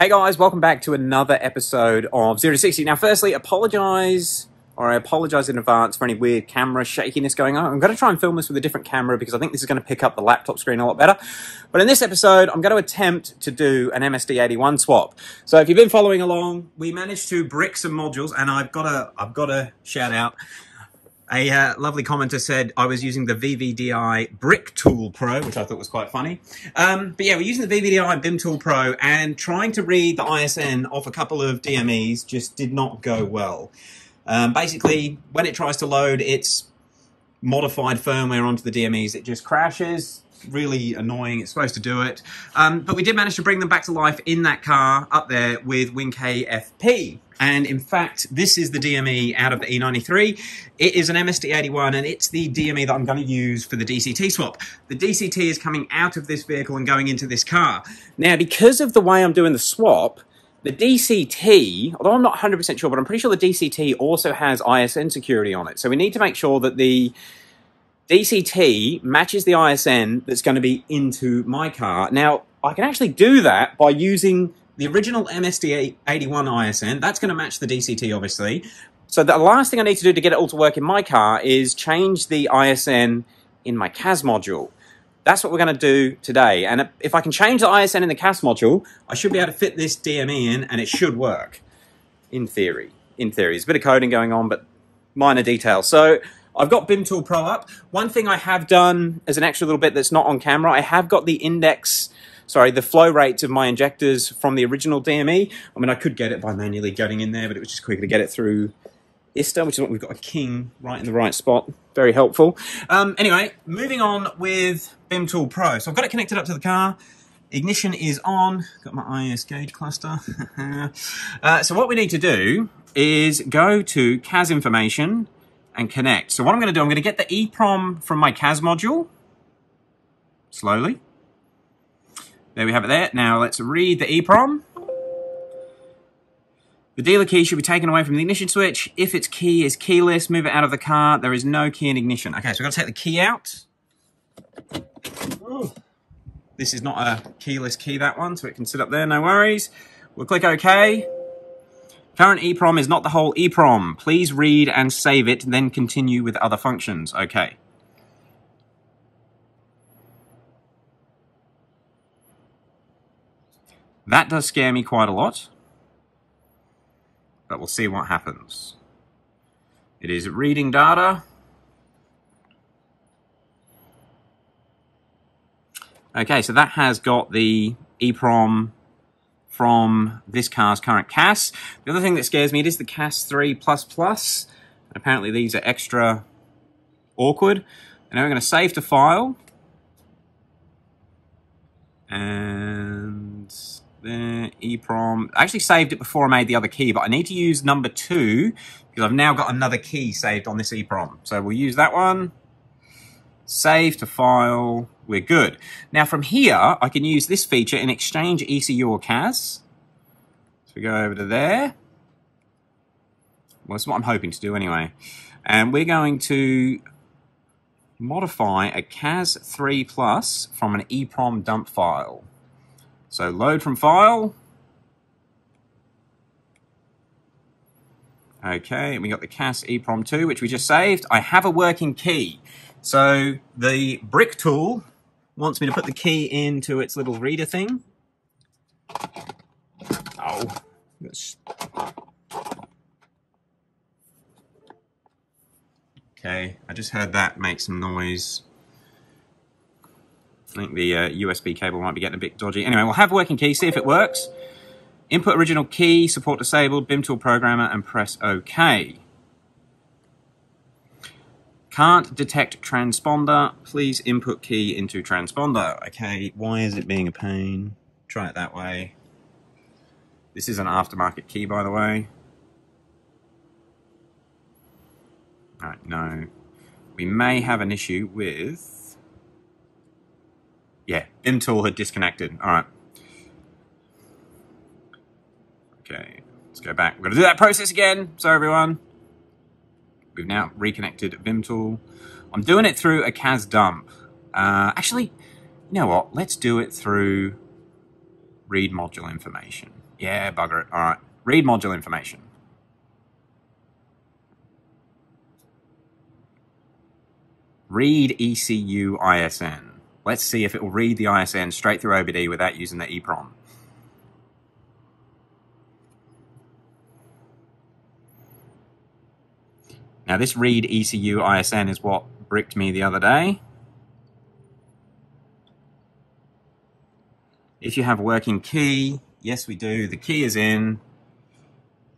Hey guys, welcome back to another episode of Zero to 60. Now, firstly, apologize, or I apologize in advance for any weird camera shakiness going on. I'm going to try and film this with a different camera because I think this is going to pick up the laptop screen a lot better. But in this episode, I'm going to attempt to do an MSD81 swap. So if you've been following along, we managed to brick some modules, and I've got a, I've got a shout out. A uh, lovely commenter said I was using the VVDI Brick Tool Pro, which I thought was quite funny. Um, but yeah, we're using the VVDI BIM Tool Pro and trying to read the ISN off a couple of DMEs just did not go well. Um, basically, when it tries to load its modified firmware onto the DMEs, it just crashes. Really annoying. It's supposed to do it. Um, but we did manage to bring them back to life in that car up there with WinKFP. And in fact, this is the DME out of the E93. It is an MSD81 and it's the DME that I'm going to use for the DCT swap. The DCT is coming out of this vehicle and going into this car. Now, because of the way I'm doing the swap, the DCT, although I'm not 100% sure, but I'm pretty sure the DCT also has ISN security on it. So we need to make sure that the DCT matches the ISN that's going to be into my car. Now, I can actually do that by using the original MSD81 ISN, that's going to match the DCT, obviously. So the last thing I need to do to get it all to work in my car is change the ISN in my CAS module. That's what we're going to do today. And if I can change the ISN in the CAS module, I should be able to fit this DME in and it should work. In theory. In theory. There's a bit of coding going on, but minor details. So I've got BIM Tool Pro up. One thing I have done as an extra little bit that's not on camera, I have got the index sorry, the flow rates of my injectors from the original DME. I mean, I could get it by manually going in there, but it was just quicker to get it through ISTA, which is what we've got a king right in the right spot. Very helpful. Um, anyway, moving on with BIM Tool Pro. So I've got it connected up to the car. Ignition is on. Got my IS gauge cluster. uh, so what we need to do is go to CAS information and connect. So what I'm going to do, I'm going to get the EEPROM from my CAS module. Slowly. There we have it there. Now let's read the EEPROM. The dealer key should be taken away from the ignition switch. If its key is keyless, move it out of the car. There is no key in ignition. Okay, so we've got to take the key out. This is not a keyless key, that one, so it can sit up there, no worries. We'll click OK. Current EEPROM is not the whole EEPROM. Please read and save it, then continue with other functions. Okay. That does scare me quite a lot, we'll see what happens. It is reading data. Okay, so that has got the EEPROM from this car's current CAS. The other thing that scares me, it is the CAS 3++. plus. Apparently these are extra awkward. And now we're going to save to file. And there, EEPROM. I actually saved it before I made the other key, but I need to use number two because I've now got another key saved on this EEPROM. So we'll use that one. Save to file. We're good. Now from here, I can use this feature in Exchange ECU or CAS. So we go over to there. Well, that's what I'm hoping to do anyway. And we're going to modify a CAS 3 Plus from an EEPROM dump file. So load from file. Okay, we got the CAS EEPROM 2, which we just saved. I have a working key. So the brick tool wants me to put the key into its little reader thing. Oh, Okay, I just heard that make some noise. I think the uh, USB cable might be getting a bit dodgy. Anyway, we'll have working key, see if it works. Input original key, support disabled, BIM tool programmer, and press OK. Can't detect transponder. Please input key into transponder. Okay, why is it being a pain? Try it that way. This is an aftermarket key, by the way. Alright, no. We may have an issue with yeah, BIM Tool had disconnected. All right. Okay, let's go back. We're going to do that process again. Sorry, everyone. We've now reconnected BIM Tool. I'm doing it through a CAS dump. Uh, actually, you know what? Let's do it through read module information. Yeah, bugger it. All right. Read module information. Read ECU ISN. Let's see if it will read the ISN straight through OBD without using the EEPROM. Now this read ECU ISN is what bricked me the other day. If you have working key, yes we do, the key is in.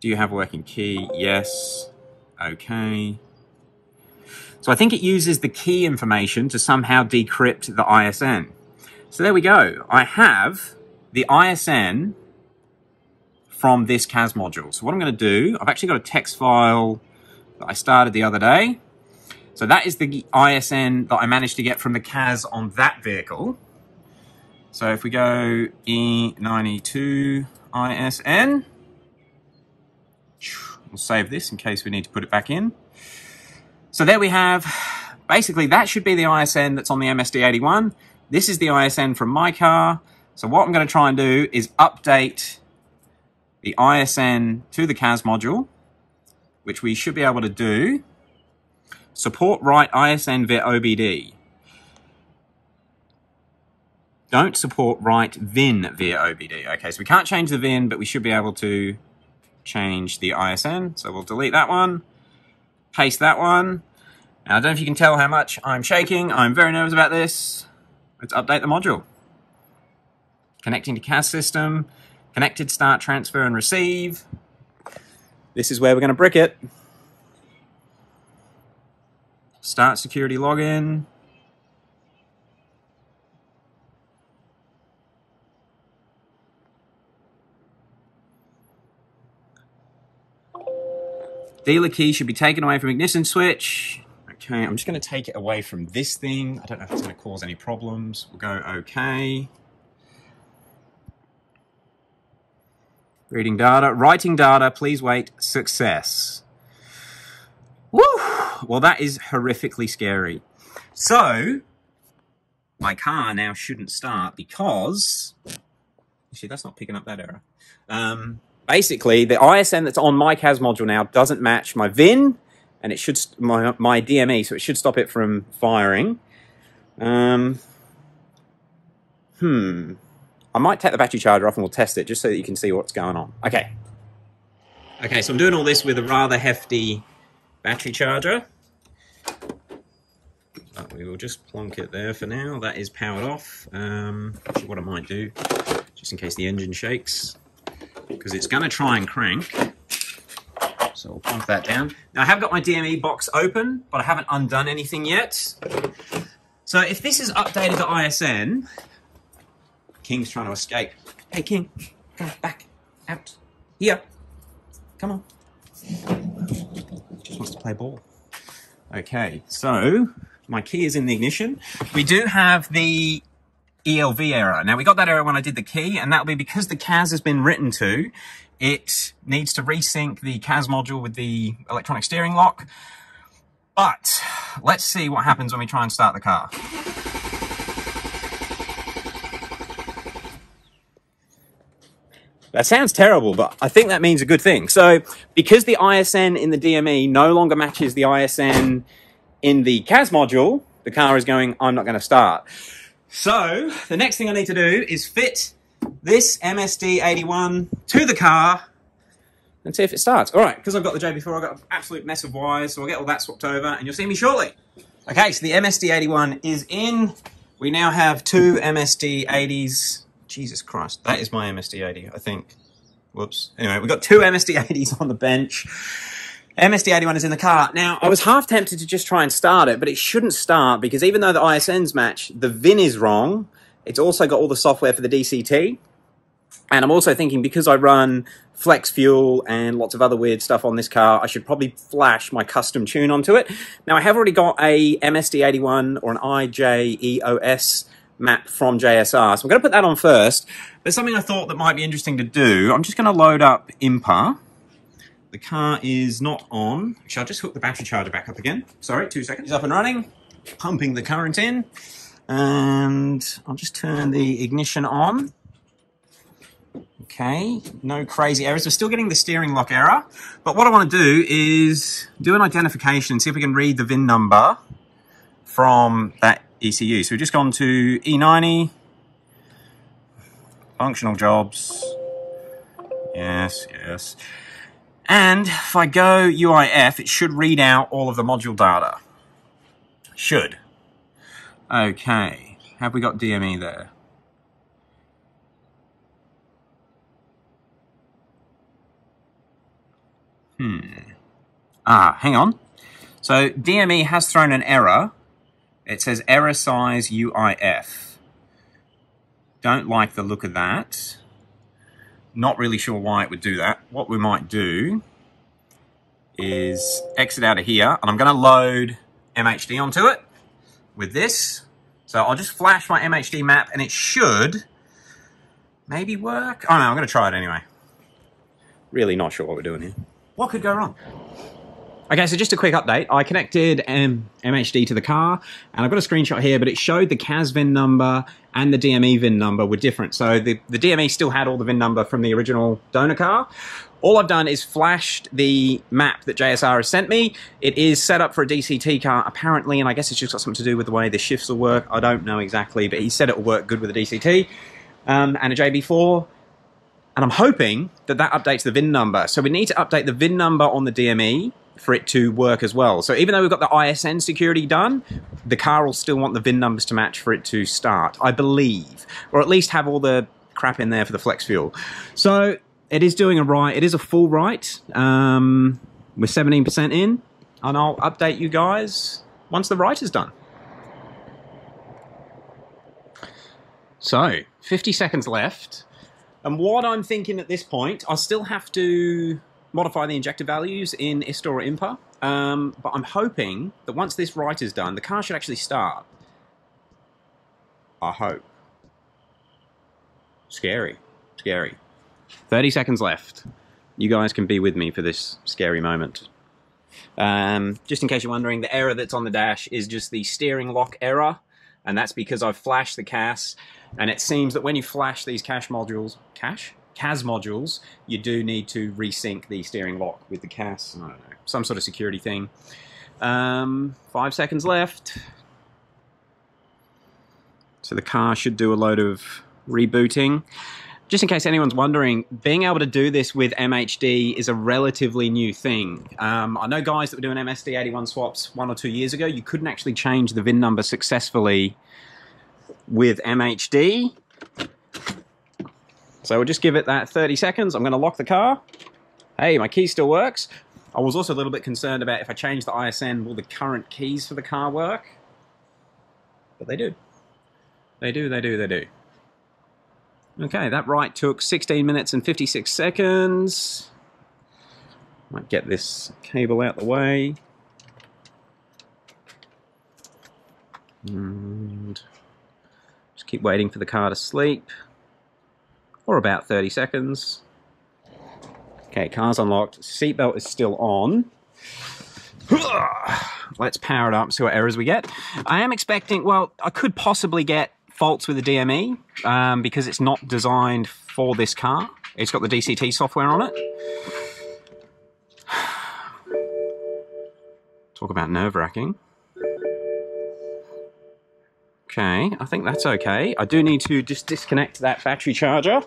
Do you have a working key? Yes. Okay. So I think it uses the key information to somehow decrypt the ISN. So there we go. I have the ISN from this CAS module. So what I'm going to do, I've actually got a text file that I started the other day. So that is the ISN that I managed to get from the CAS on that vehicle. So if we go E92 ISN, we'll save this in case we need to put it back in. So there we have, basically that should be the ISN that's on the MSD81. This is the ISN from my car. So what I'm going to try and do is update the ISN to the CAS module, which we should be able to do. Support write ISN via OBD. Don't support write VIN via OBD. Okay, so we can't change the VIN, but we should be able to change the ISN. So we'll delete that one paste that one. Now, I don't know if you can tell how much I'm shaking. I'm very nervous about this. Let's update the module. Connecting to CAS system. Connected, start, transfer, and receive. This is where we're going to brick it. Start security login. Dealer key should be taken away from ignition switch. Okay, I'm just going to take it away from this thing. I don't know if it's going to cause any problems. We'll go OK. Reading data. Writing data. Please wait. Success. Woo! Well, that is horrifically scary. So, my car now shouldn't start because... Actually, that's not picking up that error. Um, basically the ISN that's on my CAS module now doesn't match my VIN and it should my my DME, so it should stop it from firing. Um, hmm. I might take the battery charger off and we'll test it just so that you can see what's going on. Okay. Okay, so I'm doing all this with a rather hefty battery charger. But we will just plonk it there for now. That is powered off. Um, what I might do, just in case the engine shakes because it's going to try and crank. So we'll pump that down. Now I have got my DME box open, but I haven't undone anything yet. So if this is updated to ISN, King's trying to escape. Hey King, come back, out, here, come on. Just wants to play ball. Okay, so my key is in the ignition. We do have the ELV error. Now we got that error when I did the key and that'll be because the CAS has been written to, it needs to resync the CAS module with the electronic steering lock. But let's see what happens when we try and start the car. That sounds terrible, but I think that means a good thing. So because the ISN in the DME no longer matches the ISN in the CAS module, the car is going, I'm not going to start. So the next thing I need to do is fit this MSD81 to the car and see if it starts. All right, because I've got the JB4, I've got an absolute mess of wires, so I'll get all that swapped over and you'll see me shortly. Okay, so the MSD81 is in. We now have two MSD80s. Jesus Christ, that is my MSD80, I think. Whoops. Anyway, we've got two MSD80s on the bench. MSD81 is in the car. Now, I was half tempted to just try and start it, but it shouldn't start because even though the ISNs match, the VIN is wrong. It's also got all the software for the DCT. And I'm also thinking because I run flex fuel and lots of other weird stuff on this car, I should probably flash my custom tune onto it. Now, I have already got a MSD81 or an IJE0S map from JSR, so I'm going to put that on first. There's something I thought that might be interesting to do. I'm just going to load up INPA. The car is not on. Actually, I'll just hook the battery charger back up again. Sorry, two seconds. It's up and running. Pumping the current in. And I'll just turn the ignition on. Okay, no crazy errors. We're still getting the steering lock error. But what I want to do is do an identification, see if we can read the VIN number from that ECU. So we've just gone to E90, functional jobs. Yes, yes. And if I go UIF, it should read out all of the module data. Should. Okay, have we got DME there? Hmm. Ah, hang on. So DME has thrown an error. It says error size UIF. Don't like the look of that. Not really sure why it would do that. What we might do is exit out of here, and I'm going to load MHD onto it with this. So I'll just flash my MHD map, and it should maybe work. Oh no, I'm going to try it anyway. Really not sure what we're doing here. What could go wrong? Okay, so just a quick update. I connected um, MHD to the car, and I've got a screenshot here, but it showed the CAS VIN number and the DME VIN number were different. So the, the DME still had all the VIN number from the original donor car. All I've done is flashed the map that JSR has sent me. It is set up for a DCT car, apparently, and I guess it's just got something to do with the way the shifts will work. I don't know exactly, but he said it will work good with a DCT um, and a JB4. And I'm hoping that that updates the VIN number. So we need to update the VIN number on the DME for it to work as well. So even though we've got the ISN security done, the car will still want the VIN numbers to match for it to start, I believe. Or at least have all the crap in there for the flex fuel. So it is doing a write. It is a full write. Um, we're 17% in. And I'll update you guys once the write is done. So, 50 seconds left. And what I'm thinking at this point, I'll still have to modify the injector values in ISTA or INPA, um, but I'm hoping that once this write is done, the car should actually start. I hope. Scary. Scary. 30 seconds left. You guys can be with me for this scary moment. Um, just in case you're wondering, the error that's on the dash is just the steering lock error, and that's because I've flashed the CAS and it seems that when you flash these cache modules, cache? CAS modules, you do need to resync the steering lock with the CAS. I don't know, some sort of security thing. Um, five seconds left. So the car should do a load of rebooting. Just in case anyone's wondering, being able to do this with MHD is a relatively new thing. Um, I know guys that were doing MSD81 swaps one or two years ago, you couldn't actually change the VIN number successfully with MHD. So we'll just give it that 30 seconds. I'm going to lock the car. Hey, my key still works. I was also a little bit concerned about if I change the ISN, will the current keys for the car work? But they do. They do, they do, they do. Okay, that write took 16 minutes and 56 seconds. Might get this cable out the way. And just keep waiting for the car to sleep. Or about 30 seconds. Okay, car's unlocked. Seatbelt is still on. Let's power it up, see what errors we get. I am expecting, well, I could possibly get faults with the DME um, because it's not designed for this car. It's got the DCT software on it. Talk about nerve-wracking. Okay, I think that's okay. I do need to just disconnect that battery charger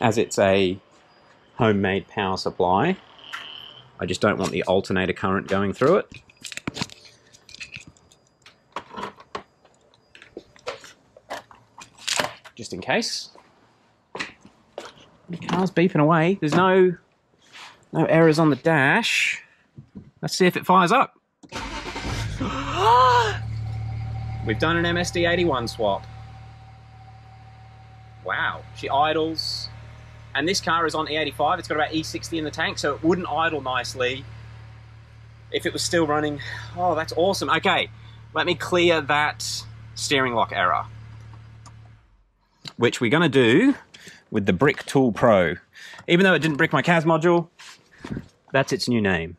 as it's a homemade power supply. I just don't want the alternator current going through it. Just in case. The car's beeping away. There's no no errors on the dash. Let's see if it fires up. We've done an MSD81 swap. Wow, she idles. And this car is on E85, it's got about E60 in the tank, so it wouldn't idle nicely if it was still running. Oh, that's awesome. Okay, let me clear that steering lock error. Which we're gonna do with the Brick Tool Pro. Even though it didn't brick my CAS module, that's its new name.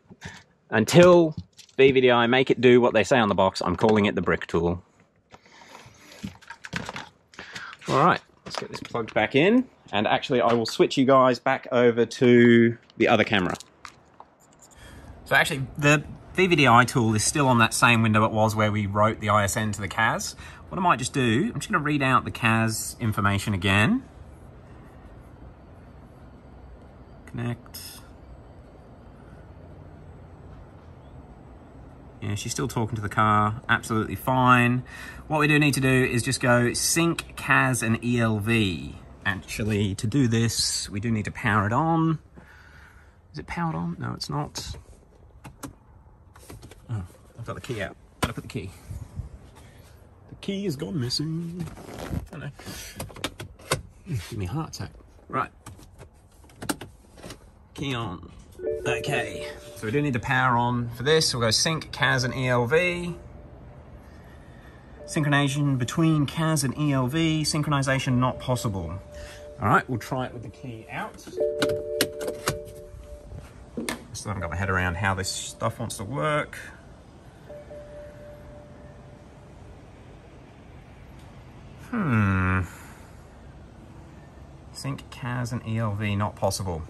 Until VVDI make it do what they say on the box, I'm calling it the Brick Tool. All right, let's get this plugged back in. And actually, I will switch you guys back over to the other camera. So actually, the VVDI tool is still on that same window it was where we wrote the ISN to the CAS. What I might just do, I'm just going to read out the CAS information again. Connect. Yeah, she's still talking to the car, absolutely fine. What we do need to do is just go sync CAS and ELV. Actually, to do this, we do need to power it on. Is it powered on? No, it's not. Oh, I've got the key out. Gotta put the key. The key has gone missing. I. Give me a heart attack. Right. Key on. Okay, so we do need the power on for this. We'll go sync CAS and ELV. Synchronization between CAS and ELV. Synchronization not possible. All right, we'll try it with the key out. Still haven't got my head around how this stuff wants to work. Hmm. Sync CAS and ELV not possible.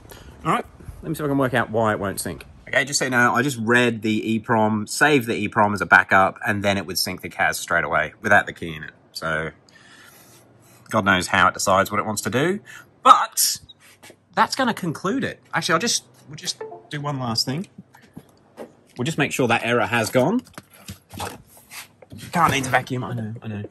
Let me see if I can work out why it won't sync. Okay, just so you know, I just read the EEPROM, saved the EEPROM as a backup, and then it would sync the CAS straight away without the key in it. So, God knows how it decides what it wants to do. But, that's going to conclude it. Actually, I'll just, we'll just do one last thing. We'll just make sure that error has gone. Can't need to vacuum, I know, I know.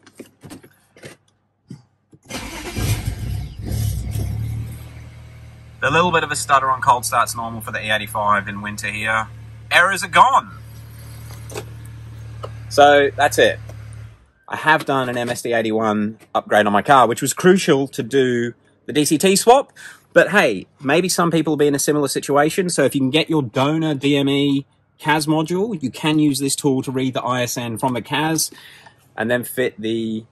A little bit of a stutter on cold start's normal for the E85 in winter here. Errors are gone. So that's it. I have done an MSD81 upgrade on my car, which was crucial to do the DCT swap. But hey, maybe some people will be in a similar situation. So if you can get your donor DME CAS module, you can use this tool to read the ISN from the CAS and then fit the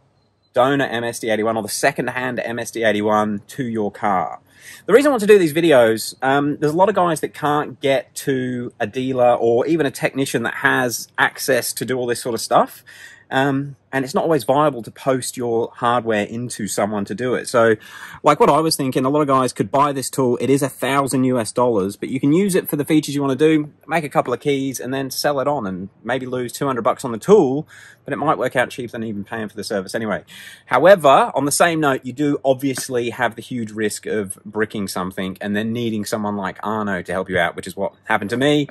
donor MSD81 or the second-hand MSD81 to your car. The reason I want to do these videos, um, there's a lot of guys that can't get to a dealer or even a technician that has access to do all this sort of stuff. Um, and it's not always viable to post your hardware into someone to do it. So, like what I was thinking, a lot of guys could buy this tool. It is a thousand US dollars, but you can use it for the features you want to do, make a couple of keys, and then sell it on and maybe lose 200 bucks on the tool, but it might work out cheaper than even paying for the service anyway. However, on the same note, you do obviously have the huge risk of bricking something and then needing someone like Arno to help you out, which is what happened to me.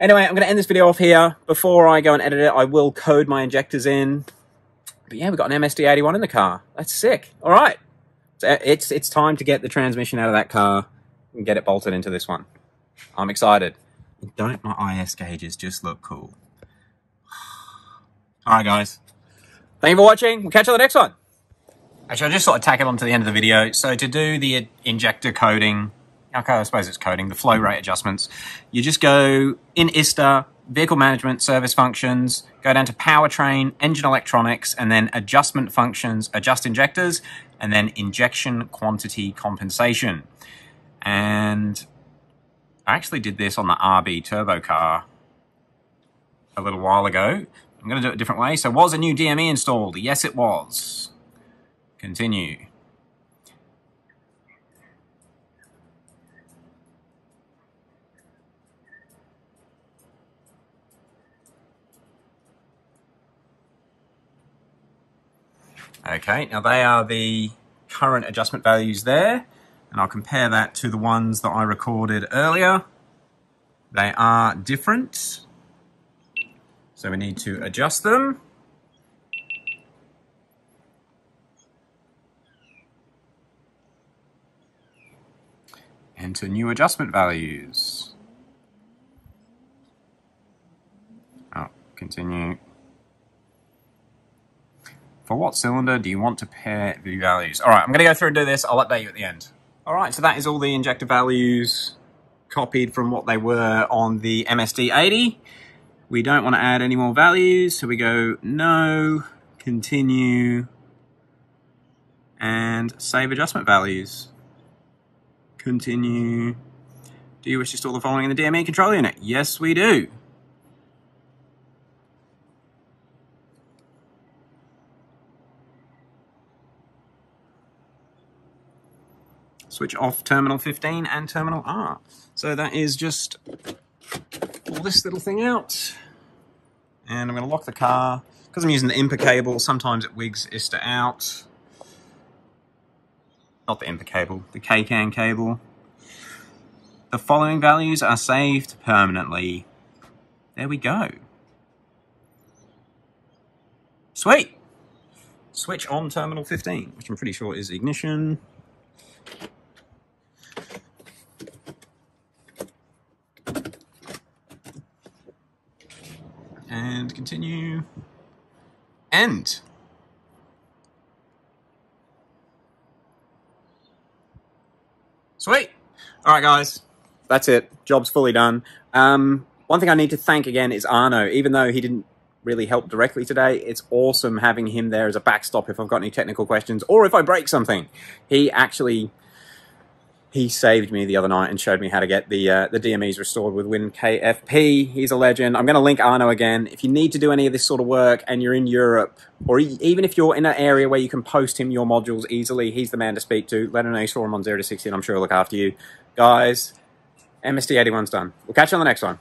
Anyway, I'm going to end this video off here. Before I go and edit it, I will code my injectors in. But yeah, we've got an MSD81 in the car. That's sick. All right. So uh, it's, it's time to get the transmission out of that car and get it bolted into this one. I'm excited. Don't my IS gauges just look cool? All right, guys. Thank you for watching. We'll catch you on the next one. Actually, I just sort of tack it on to the end of the video. So to do the injector coding, okay, I suppose it's coding, the flow rate adjustments, you just go in ISTA, vehicle management, service functions, go down to powertrain, engine electronics, and then adjustment functions, adjust injectors, and then injection quantity compensation. And I actually did this on the RB turbo car a little while ago. I'm going to do it a different way. So was a new DME installed? Yes, it was. Continue. Okay, now they are the current adjustment values there, and I'll compare that to the ones that I recorded earlier. They are different, so we need to adjust them. Enter new adjustment values. Oh, continue. For what cylinder do you want to pair the values? All right, I'm going to go through and do this. I'll update you at the end. All right, so that is all the injector values copied from what they were on the MSD80. We don't want to add any more values, so we go no, continue, and save adjustment values. Continue. Do you wish to store the following in the DME control unit? Yes, we do. Switch off terminal 15 and terminal R. So that is just pull this little thing out. And I'm going to lock the car. Because I'm using the INPA cable, sometimes it wigs ISTA out. Not the INPA cable, the KCAN cable. The following values are saved permanently. There we go. Sweet! Switch on terminal 15, which I'm pretty sure is ignition. And continue. End. Sweet. All right, guys. That's it. Job's fully done. Um, one thing I need to thank again is Arno. Even though he didn't really help directly today, it's awesome having him there as a backstop if I've got any technical questions or if I break something. He actually he saved me the other night and showed me how to get the uh, the DMEs restored with WinKFP. He's a legend. I'm going to link Arno again. If you need to do any of this sort of work and you're in Europe, or e- even if you're in an area where you can post him your modules easily, he's the man to speak to. Let him know you saw him on 0 to 60 and I'm sure he'll look after you. Guys, MSD81's done. We'll catch you on the next one.